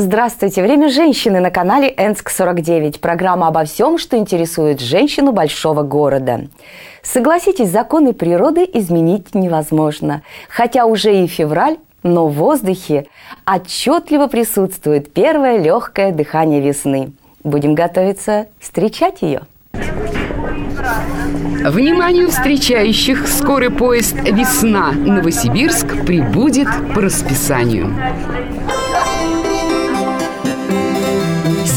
Здравствуйте! Время женщины на канале Энск-49. Программа обо всем, что интересует женщину большого города. Согласитесь, законы природы изменить невозможно. Хотя уже и февраль, но в воздухе отчетливо присутствует первое легкое дыхание весны. Будем готовиться встречать ее. Вниманию встречающих скорый поезд «Весна» Новосибирск прибудет по расписанию.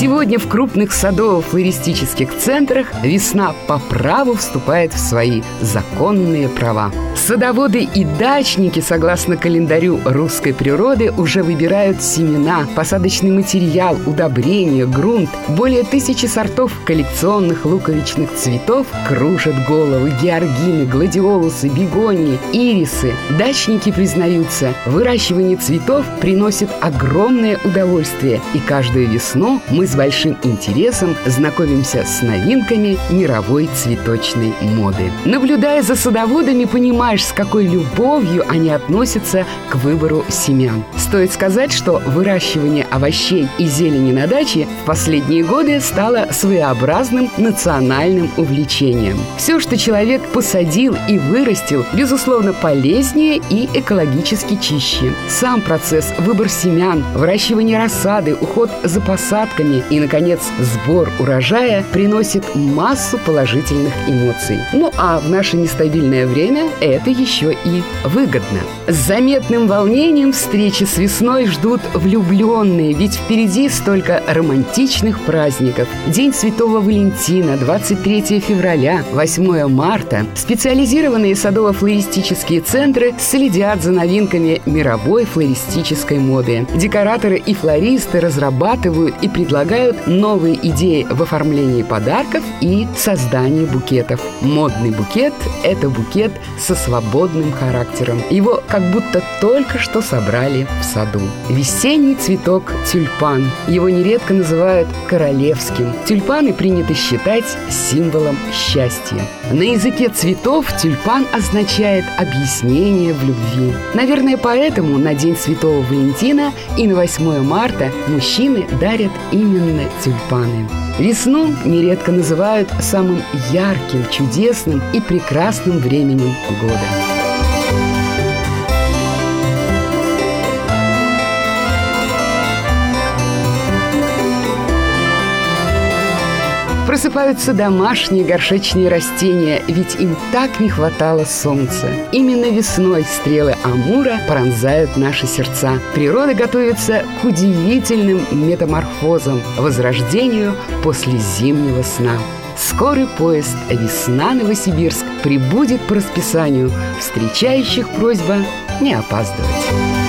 Сегодня в крупных садово-флористических центрах весна по праву вступает в свои законные права. Садоводы и дачники, согласно календарю русской природы, уже выбирают семена, посадочный материал, удобрения, грунт. Более тысячи сортов коллекционных луковичных цветов кружат головы георгины, гладиолусы, бегонии, ирисы. Дачники признаются, выращивание цветов приносит огромное удовольствие, и каждую весну мы с большим интересом знакомимся с новинками мировой цветочной моды. Наблюдая за садоводами, понимаешь, с какой любовью они относятся к выбору семян. Стоит сказать, что выращивание овощей и зелени на даче в последние годы стало своеобразным национальным увлечением. Все, что человек посадил и вырастил, безусловно, полезнее и экологически чище. Сам процесс выбор семян, выращивание рассады, уход за посадками и, наконец, сбор урожая приносит массу положительных эмоций. Ну а в наше нестабильное время это еще и выгодно. С заметным волнением встречи с весной ждут влюбленные, ведь впереди столько романтичных праздников. День Святого Валентина, 23 февраля, 8 марта. Специализированные садово-флористические центры следят за новинками мировой флористической моды. Декораторы и флористы разрабатывают и предлагают предлагают новые идеи в оформлении подарков и создании букетов. Модный букет – это букет со свободным характером. Его как будто только что собрали в саду. Весенний цветок – тюльпан. Его нередко называют королевским. Тюльпаны принято считать символом счастья. На языке цветов тюльпан означает объяснение в любви. Наверное, поэтому на День Святого Валентина и на 8 марта мужчины дарят именно именно тюльпаны. Весну нередко называют самым ярким, чудесным и прекрасным временем года. Просыпаются домашние горшечные растения, ведь им так не хватало солнца. Именно весной стрелы Амура пронзают наши сердца. Природа готовится к удивительным метаморфозам, возрождению после зимнего сна. Скорый поезд «Весна-Новосибирск» прибудет по расписанию. Встречающих просьба не опаздывать.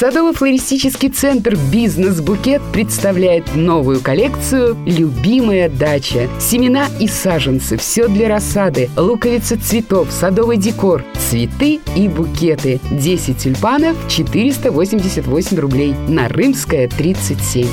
Садово-флористический центр «Бизнес-букет» представляет новую коллекцию «Любимая дача». Семена и саженцы, все для рассады, луковица цветов, садовый декор, цветы и букеты. 10 тюльпанов – 488 рублей. На Рымская – 37.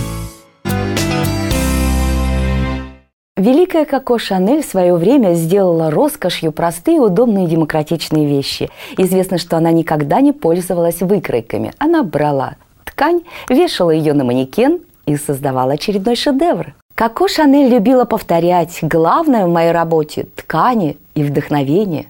Великая Коко Шанель в свое время сделала роскошью простые, удобные демократичные вещи. Известно, что она никогда не пользовалась выкройками. Она брала ткань, вешала ее на манекен и создавала очередной шедевр. Коко Шанель любила повторять «Главное в моей работе – ткани и вдохновение».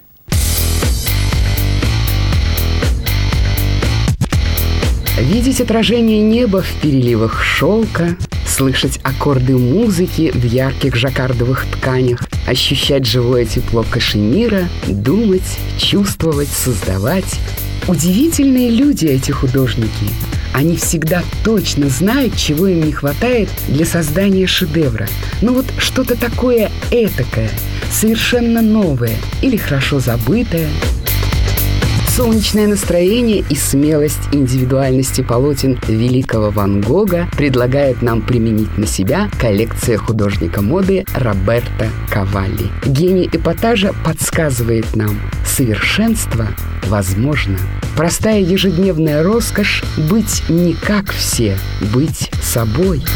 Видеть отражение неба в переливах шелка, слышать аккорды музыки в ярких жаккардовых тканях, ощущать живое тепло кашемира, думать, чувствовать, создавать. Удивительные люди эти художники. Они всегда точно знают, чего им не хватает для создания шедевра. Ну вот что-то такое этакое, совершенно новое или хорошо забытое – Солнечное настроение и смелость индивидуальности полотен великого Ван Гога предлагает нам применить на себя коллекция художника моды Роберта Кавалли. Гений эпатажа подсказывает нам, совершенство возможно. Простая ежедневная роскошь – быть не как все, быть собой –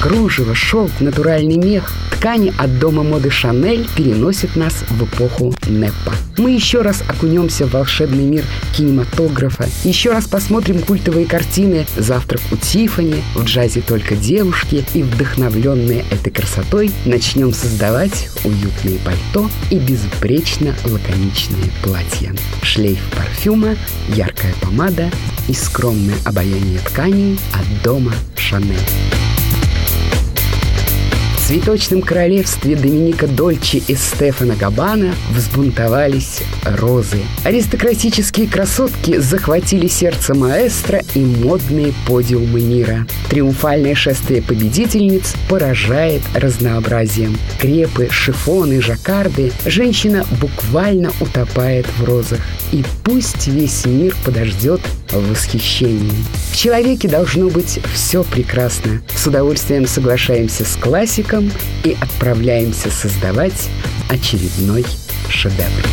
Кружево, шелк, натуральный мех, ткани от дома моды Шанель переносят нас в эпоху Неппа. Мы еще раз окунемся в волшебный мир кинематографа, еще раз посмотрим культовые картины «Завтрак у Тифани», «В джазе только девушки» и, вдохновленные этой красотой, начнем создавать уютные пальто и безупречно лаконичные платья. Шлейф парфюма, яркая помада и скромное обаяние тканей от дома Шанель цветочном королевстве Доминика Дольче и Стефана Габана взбунтовались розы. Аристократические красотки захватили сердце маэстро и модные подиумы мира. Триумфальное шествие победительниц поражает разнообразием. Крепы, шифоны, жаккарды женщина буквально утопает в розах. И пусть весь мир подождет в восхищении. В человеке должно быть все прекрасно. С удовольствием соглашаемся с классиком и отправляемся создавать очередной шедевр.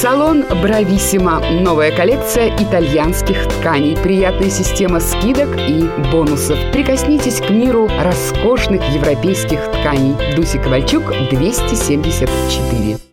Салон Брависсимо. Новая коллекция итальянских тканей. Приятная система скидок и бонусов. Прикоснитесь к миру роскошных европейских тканей. Дуси Ковальчук, 274.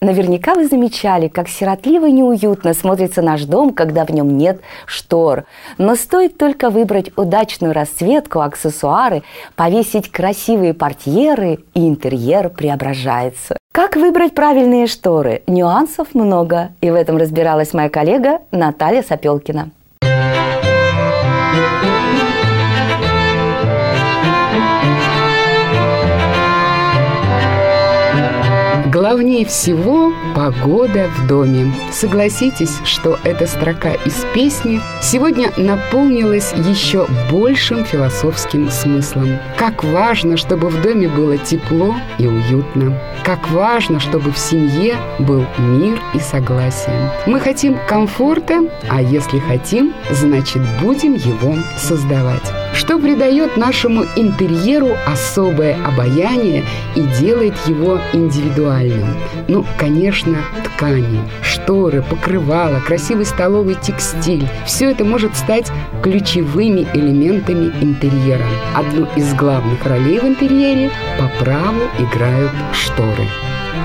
Наверняка вы замечали, как сиротливо и неуютно смотрится наш дом, когда в нем нет штор. Но стоит только выбрать удачную расцветку, аксессуары, повесить красивые портьеры, и интерьер преображается. Как выбрать правильные шторы? Нюансов много, и в этом разбиралась моя коллега Наталья Сапелкина. Главнее всего погода в доме. Согласитесь, что эта строка из песни сегодня наполнилась еще большим философским смыслом. Как важно, чтобы в доме было тепло и уютно. Как важно, чтобы в семье был мир и согласие. Мы хотим комфорта, а если хотим, значит будем его создавать что придает нашему интерьеру особое обаяние и делает его индивидуальным. Ну, конечно, ткани, шторы, покрывала, красивый столовый текстиль – все это может стать ключевыми элементами интерьера. Одну из главных ролей в интерьере по праву играют шторы.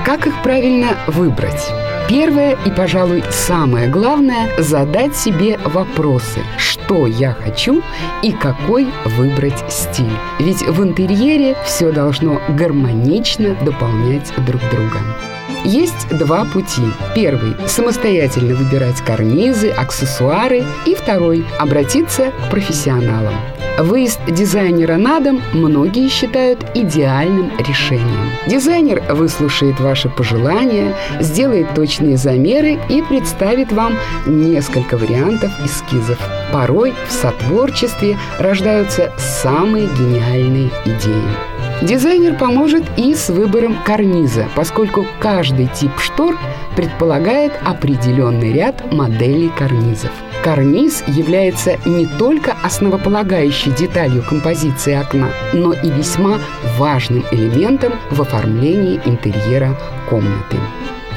Как их правильно выбрать? Первое и, пожалуй, самое главное – задать себе вопросы, что я хочу и какой выбрать стиль. Ведь в интерьере все должно гармонично дополнять друг друга. Есть два пути. Первый – самостоятельно выбирать карнизы, аксессуары. И второй – обратиться к профессионалам. Выезд дизайнера на дом многие считают идеальным решением. Дизайнер выслушает ваши пожелания, сделает точные замеры и представит вам несколько вариантов эскизов. Порой в сотворчестве рождаются самые гениальные идеи. Дизайнер поможет и с выбором карниза, поскольку каждый тип штор предполагает определенный ряд моделей карнизов. Карниз является не только основополагающей деталью композиции окна, но и весьма важным элементом в оформлении интерьера комнаты.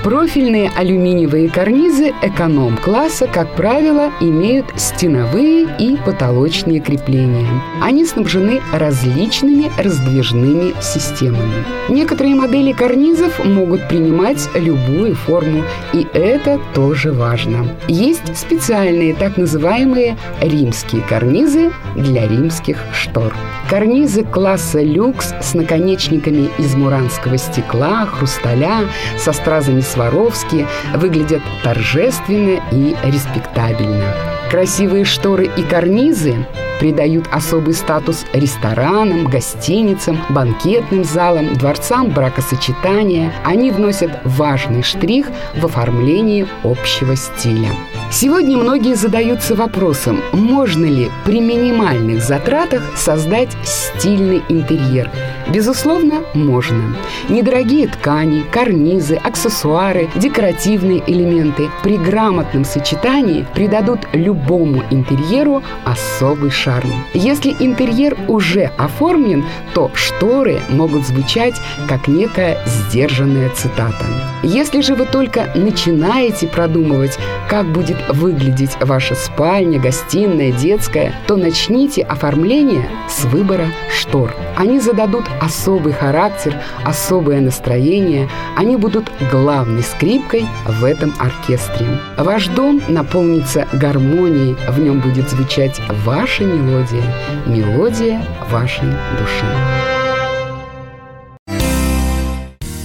Профильные алюминиевые карнизы эконом-класса, как правило, имеют стеновые и потолочные крепления. Они снабжены различными раздвижными системами. Некоторые модели карнизов могут принимать любую форму, и это тоже важно. Есть специальные так называемые римские карнизы для римских штор. Карнизы класса люкс с наконечниками из муранского стекла, хрусталя, со стразами Сваровски выглядят торжественно и респектабельно. Красивые шторы и карнизы придают особый статус ресторанам, гостиницам, банкетным залам, дворцам бракосочетания. Они вносят важный штрих в оформлении общего стиля. Сегодня многие задаются вопросом, можно ли при минимальных затратах создать стильный интерьер. Безусловно, можно. Недорогие ткани, карнизы, аксессуары, декоративные элементы при грамотном сочетании придадут любому интерьеру особый шарм. Если интерьер уже оформлен, то шторы могут звучать как некая сдержанная цитата. Если же вы только начинаете продумывать, как будет выглядеть ваша спальня, гостиная, детская, то начните оформление с выбора штор. Они зададут особый характер, особое настроение, они будут главной скрипкой в этом оркестре. Ваш дом наполнится гармонией, в нем будет звучать ваша мелодия, мелодия вашей души.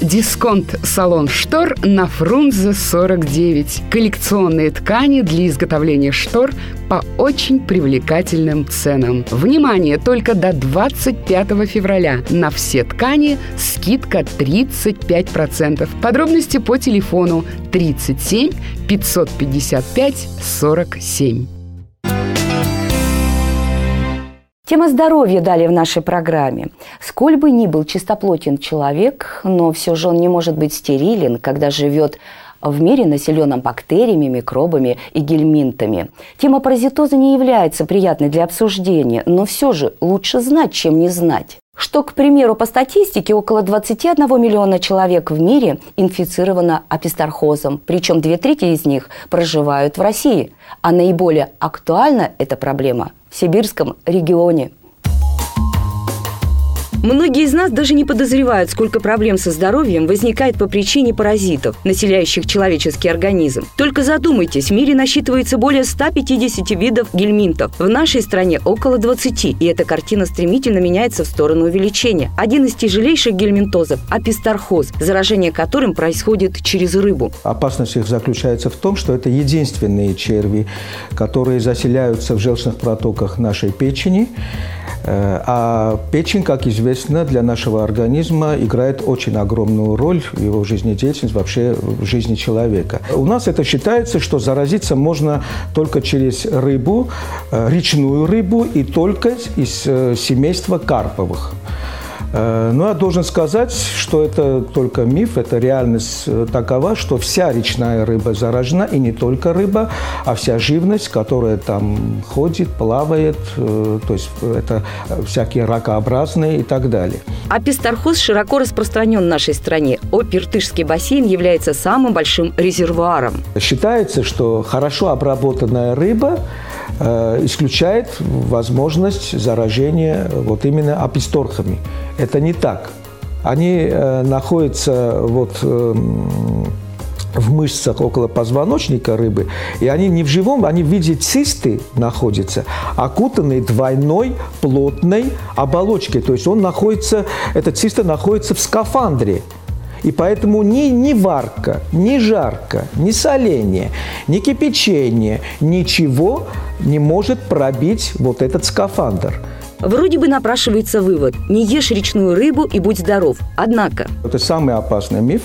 Дисконт-салон штор на Фрунзе 49. Коллекционные ткани для изготовления штор по очень привлекательным ценам. Внимание, только до 25 февраля на все ткани скидка 35%. Подробности по телефону 37 555 47. Тема здоровья далее в нашей программе. Сколь бы ни был чистоплотен человек, но все же он не может быть стерилен, когда живет в мире, населенном бактериями, микробами и гельминтами. Тема паразитоза не является приятной для обсуждения, но все же лучше знать, чем не знать. Что, к примеру, по статистике, около 21 миллиона человек в мире инфицировано апистархозом, причем две трети из них проживают в России. А наиболее актуальна эта проблема в сибирском регионе – Многие из нас даже не подозревают, сколько проблем со здоровьем возникает по причине паразитов, населяющих человеческий организм. Только задумайтесь, в мире насчитывается более 150 видов гельминтов. В нашей стране около 20, и эта картина стремительно меняется в сторону увеличения. Один из тяжелейших гельминтозов – апистархоз, заражение которым происходит через рыбу. Опасность их заключается в том, что это единственные черви, которые заселяются в желчных протоках нашей печени, а печень, как известно, для нашего организма играет очень огромную роль в его жизнедеятельности, вообще в жизни человека. У нас это считается, что заразиться можно только через рыбу, э, речную рыбу и только из э, семейства карповых. Э, Но ну, я должен сказать, что это только миф, это реальность э, такова, что вся речная рыба заражена, и не только рыба, а вся живность, которая там ходит, плавает, э, то есть это всякие ракообразные и так далее. А пестархоз широко распространен в нашей стране. Опиртышский бассейн является самым большим резервуаром. Считается, что хорошо обработанная рыба исключает возможность заражения вот именно аписторхами. Это не так. Они э, находятся вот э, в мышцах около позвоночника рыбы, и они не в живом, они в виде цисты находятся, окутанные двойной плотной оболочкой. То есть он находится, эта циста находится в скафандре. И поэтому ни, ни варка, ни жарко, ни соление, ни кипячение, ничего не может пробить вот этот скафандр. Вроде бы напрашивается вывод – не ешь речную рыбу и будь здоров. Однако… Это самый опасный миф,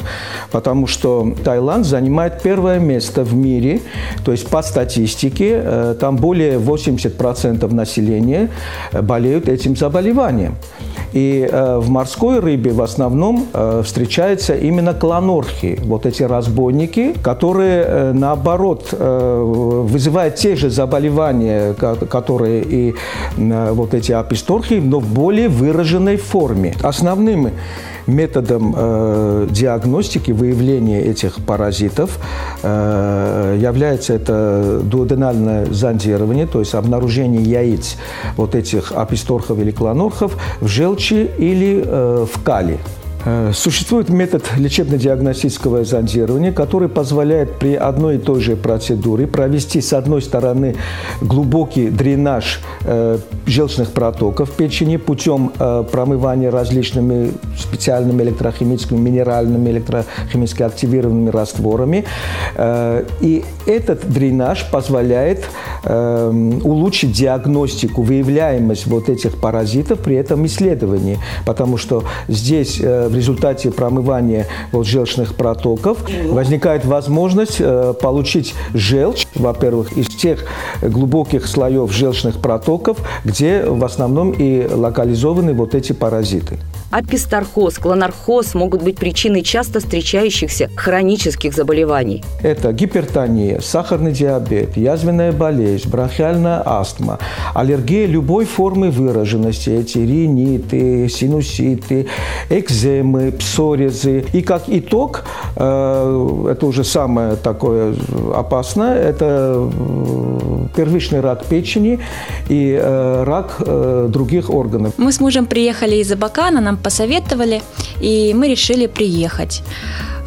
потому что Таиланд занимает первое место в мире, то есть по статистике э, там более 80% населения болеют этим заболеванием. И э, в морской рыбе в основном э, встречаются именно клонорхи, вот эти разбойники, которые, э, наоборот, э, вызывают те же заболевания, которые и э, вот эти аписторхи, но в более выраженной форме. Основным методом э, диагностики, выявления этих паразитов э, является это дуоденальное зондирование, то есть обнаружение яиц вот этих аписторхов или клонорхов в желчи или э, в кале. Э, существует метод лечебно-диагностического зондирования, который позволяет при одной и той же процедуре провести с одной стороны глубокий дренаж э, желчных протоков печени путем э, промывания различными специальными электрохимическими, минеральными, электрохимически активированными растворами. И этот дренаж позволяет улучшить диагностику, выявляемость вот этих паразитов при этом исследовании, потому что здесь в результате промывания вот, желчных протоков возникает возможность э, получить желчь, во-первых, из тех глубоких слоев желчных протоков, где в основном и локализованы вот эти паразиты. А пистархоз, клонархоз могут быть причиной часто встречающихся хронических заболеваний. Это гипертония, сахарный диабет, язвенная болезнь, бронхиальная астма, аллергия любой формы выраженности, эти риниты, синуситы, экземы, псоризы. И как итог, э, это уже самое такое опасное, это э, первичный рак печени и э, рак других органов. Мы с мужем приехали из Абакана, нам посоветовали, и мы решили приехать.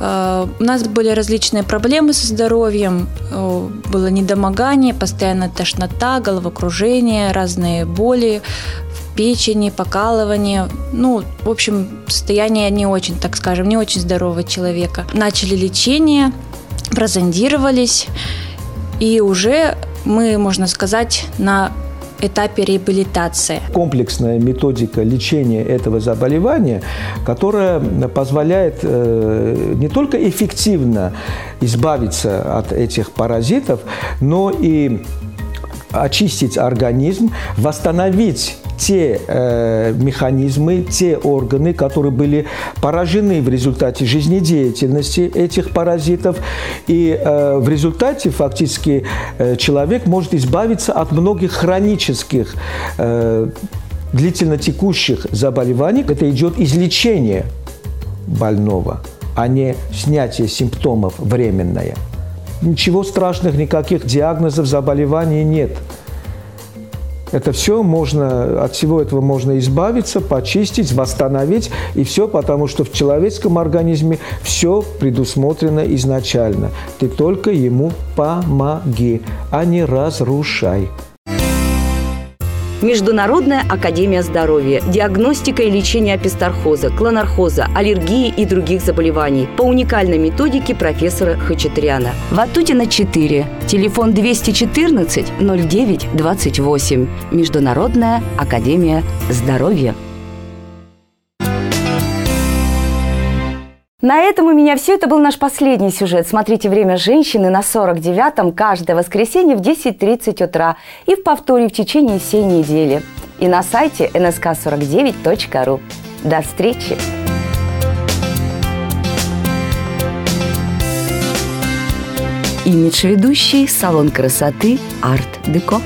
Э, у нас были различные проблемы со здоровьем, э, было недомогание, постоянно тошнота, головокружение, разные боли в печени, покалывание. Ну, в общем, состояние не очень, так скажем, не очень здорового человека. Начали лечение, прозондировались, и уже мы, можно сказать, на этапе реабилитации. Комплексная методика лечения этого заболевания, которая позволяет э, не только эффективно избавиться от этих паразитов, но и очистить организм, восстановить те э, механизмы, те органы, которые были поражены в результате жизнедеятельности этих паразитов. И э, в результате фактически э, человек может избавиться от многих хронических э, длительно текущих заболеваний. Это идет излечение больного, а не снятие симптомов временное. Ничего страшных, никаких диагнозов заболеваний нет. Это все можно, от всего этого можно избавиться, почистить, восстановить, и все потому, что в человеческом организме все предусмотрено изначально. Ты только ему помоги, а не разрушай. Международная академия здоровья, диагностика и лечение апистархоза, клонархоза, аллергии и других заболеваний по уникальной методике профессора Хачатряна. Ватутина 4, телефон 214 09 28. Международная академия здоровья. На этом у меня все. Это был наш последний сюжет. Смотрите «Время женщины» на 49-м каждое воскресенье в 10.30 утра и в повторе в течение всей недели. И на сайте nsk49.ru. До встречи! Имидж ведущий, салон красоты, арт-деко.